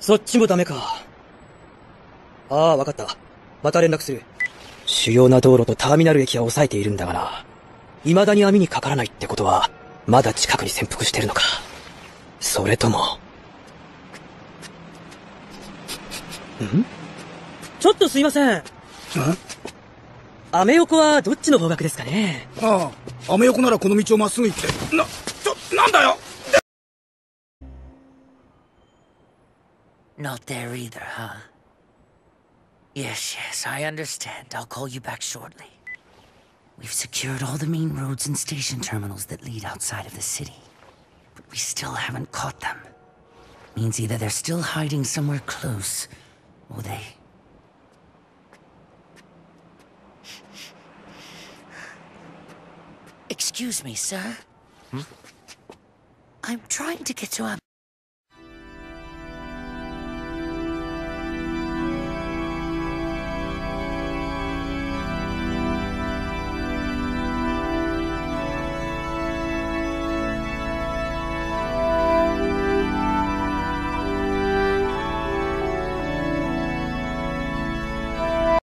そっちもダメか。ああ、わかった。また連絡する。主要な道路とターミナル駅は抑えているんだがな。未だに網にかからないってことは、まだ近くに潜伏してるのか。それとも。ん？ちょっとすいません。アメ横はどっちの方角ですかねああ、アメ横ならこの道をまっすぐ行って。な、ちょ、なんだよ？Not there either, huh? Yes, yes, I understand. I'll call you back shortly. We've secured all the main roads and station terminals that lead outside of the city. But we still haven't caught them. Means either they're still hiding somewhere close, or they... Excuse me, sir. Hmm? I'm trying to get to a...